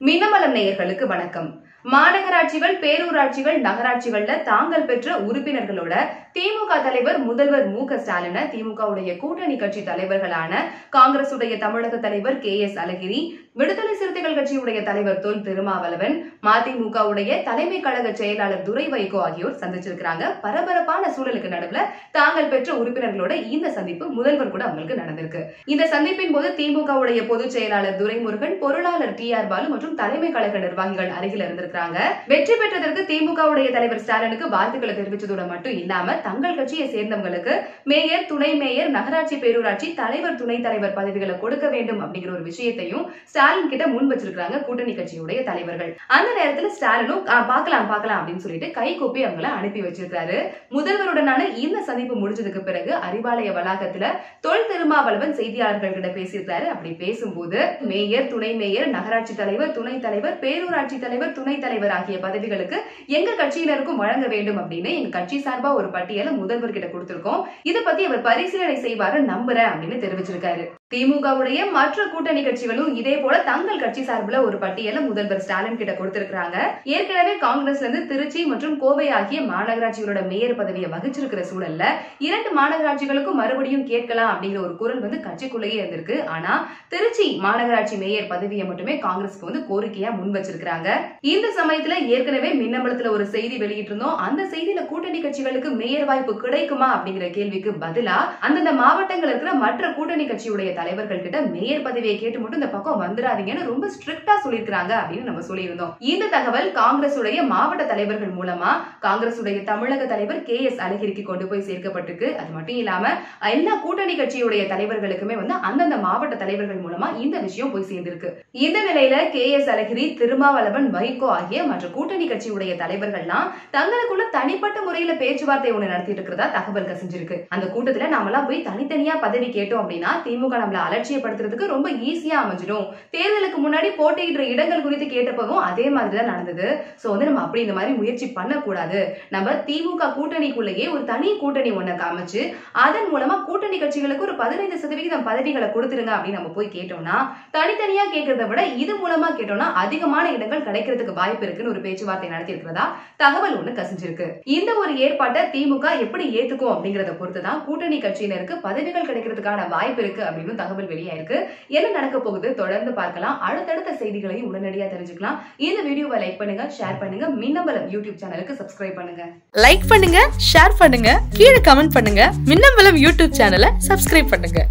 மீனமலம் நேயர்களுக்கு வணக்கம். மாநகராட்சிகள் பேரூராட்சிகள் நகராட்சிகள்ல தாங்கள் பெற்ற உறுப்பினர்களோட திமுக தலைவர் முதல்வர் மு க ஸ்டாலின திமுகவுடைய கூட்டணி கட்சி தலைவர்களான காங்கிரஸ் உடைய தமிழக தலைவர் கே எஸ் அழகிரி விடுதலை சிறுத்தைகள் கட்சியுடைய தலைவர் தொல் திருமாவளவன் மதிமுக உடைய தலைமை கழக செயலாளர் துரை வைகோ ஆகியோர் சந்திச்சிருக்கிறாங்க. பரபரப்பான சூழலுக்கு நடுவுல தாங்கள் பெற்ற உறுப்பினர்களோட இந்த சந்திப்பு முதல்வர் கூட அவங்களுக்கு நடந்திருக்கு. இந்த சந்திப்பின் போது திமுக உடைய பொதுச் செயலாளர் துரைமுருகன் பொருளாளர் டி ஆர் பாலு மற்றும் தலைமை கழக நிர்வாகிகள் அருகில் இருந்திருக்காங்க. வெற்றி பெற்றதற்கு திமுகவுடைய தலைவர் ஸ்டாலினுக்கு வாழ்த்துக்களை தெரிவிச்சதோட மட்டும் இல்லாம தங்கள் கட்சியை சேர்ந்தவங்களுக்கு மேயர் துணை மேயர் நகராட்சி பேரூராட்சி தலைவர் துணை தலைவர் பதவிகளை கொடுக்க வேண்டும் அப்படிங்கிற ஒரு விஷயத்தையும் ஸ்டாலின் கிட்ட முன் வச்சிருக்காங்க கூட்டணி கட்சியுடைய தலைவர்கள். அந்த நேரத்துல ஸ்டாலினும் பாக்கலாம் பாக்கலாம் அப்படின்னு சொல்லிட்டு கை கூப்பி அவங்கள அனுப்பி வச்சிருக்காரு முதல்வருடனான இந்த சந்திப்பு முடிஞ்சதுக்கு பிறகு அறிவாலய வளாகத்துல தொல் திருமாவளவன் செய்தியாளர்கள் கிட்ட பேசியிருக்காரு அப்படி பேசும்போது மேயர் துணை மேயர் நகராட்சி தலைவர் துணை தலைவர் பேரூராட்சி தலைவர் துணை தலைவர் ஆகிய பதவிகளுக்கு எங்க கட்சியினருக்கும் வழங்க வேண்டும் அப்படின்னு எங்க கட்சி சார்பா ஒரு பட்டியலை முதல்வர் கிட்ட கொடுத்திருக்கோம். இதை பத்தி அவர் பரிசீலனை செய்வாரு நம்புறேன் அப்படின்னு தெரிவிச்சிருக்காரு. திமுகவுடைய மற்ற கூட்டணி கட்சிகளும் இதே போல தங்கள் கட்சி சார்பில் ஒரு பட்டியலை முதல்வர் ஸ்டாலின் கிட்ட கொடுத்திருக்காங்க ஏற்கனவே காங்கிரஸ்ல இருந்து திருச்சி மற்றும் கோவை ஆகிய மாநகராட்சிகளோட மேயர் பதவியை வகிச்சிருக்கிற சூழல்ல இரண்டு மாநகராட்சிகளுக்கும் மறுபடியும் கேட்கலாம் அப்படிங்கிற ஒரு குரல் வந்து கட்சிக்குள்ளேயே இருந்திருக்கு. ஆனா திருச்சி மாநகராட்சி மேயர் பதவியை மட்டுமே காங்கிரஸ்க்கு வந்து கோரிக்கையா முன் வச்சிருக்காங்க இந்த சமயத்துல ஏற்கனவே மின்னம்பலத்துல ஒரு செய்தி வெளியிட்டிருந்தோம். அந்த செய்தியில கூட்டணி கட்சிகளுக்கு மேயர் வாய்ப்பு கிடைக்குமா அப்படிங்கிற கேள்விக்கு பதிலா அந்தந்த மாவட்டங்கள் இருக்கிற மற்ற கூட்டணி கட்சியுடைய தலைவர்கள் கிட்ட மேயர் பதவியை கேட்டு மட்டும் இந்த பக்கம் வந்துடாதீங்கன்னு ரொம்ப ஸ்ட்ரிக்டா சொல்லியிருக்கிறாங்க அப்படின்னு நம்ம சொல்லியிருந்தோம். இந்த தகவல் காங்கிரஸ் உடைய மாவட்ட தலைவர்கள் மூலமா காங்கிரஸ் உடைய தமிழக தலைவர் கே எஸ் அழகிரிக்கு கொண்டு போய் சேர்க்கப்பட்டிருக்கு. அது மட்டும் இல்லாம எல்லா கூட்டணி கட்சியுடைய தலைவர்களுக்குமே வந்து அந்தந்த மாவட்ட தலைவர்கள் மூலமா இந்த விஷயம் போய் சேர்ந்திருக்கு. இந்த நிலையில கே எஸ் அழகிரி திருமாவளவன் வைகோ ஆகிய மற்ற கூட்டணி கட்சியுடைய தலைவர்கள்லாம் தங்களுக்குள்ள தனிப்பட்ட முறையில பேச்சுவார்த்தை ஒண்ணு நடத்திட்டு இருக்கிறதா தகவல் கசிஞ்சிருக்கு அந்த கூட்டத்துல நாமெல்லாம் போய் தனித்தனியா பதவி கேட்டோம் அப்படின்னா திமுக நம்மளை அலட்சியப்படுத்துறதுக்கு ரொம்ப ஈஸியா அமைஞ்சிடும். தேர்தலுக்கு முன்னாடி போட்டியிடுற இடங்கள் குறித்து கேட்டப்பவும் அதே மாதிரி தான் நடந்தது. சோ வந்து நம்ம அப்படி இந்த மாதிரி முயற்சி பண்ணக்கூடாது. நம்ம திமுக கூட்டணிக்குள்ளேயே ஒரு தனி கூட்டணி ஒண்ணு அமைச்சு அதன் மூலமா கூட்டணி கட்சிகளுக்கு ஒரு பதினைந்து சதவிகிதம் பதவிகளை கொடுத்துருங்க அப்படின்னு நம்ம போய் கேட்டோம்னா தனித்தனியா கேட்கறத விட இது மூலமா கேட்டோம்னா அதிகமான இடங்கள் கிடைக்கிறதுக்கு வாய்ப்பு இருக்குன்னு ஒரு பேச்சுவார்த்தை நடத்தி இருக்கிறதா தகவல் ஒண்ணு கசிஞ்சிருக்கு. இந்த ஒரு ஏற்பாட்டை திமுக எப்படி ஏத்துக்கும் அப்படிங்கறத பொறுத்து தான் கூட்டணி கட்சியினருக்கு பதவிகள் கிடைக்கிறதுக்கான வாய்ப்பு இருக்கு அப்படின்னு தகவல் வெளியாயிருக்கு. என்ன நடக்க போகுது தொடர்ந்து பார்க்கலாம். அடுத்தடுத்த செய்திகளையும் உடனடியா தெரிஞ்சுக்கலாம். இந்த வீடியோவை லைக் பண்ணுங்க ஷேர் பண்ணுங்க. மின்னம்பலம் யூடியூப் சேனலுக்கு சப்ஸ்கிரைப் பண்ணுங்க. லைக் பண்ணுங்க ஷேர் பண்ணுங்க. கீழே கமெண்ட் பண்ணுங்க. மின்னம்பலம் யூடியூப் சேனலை சப்ஸ்கிரைப் பண்ணுங்க.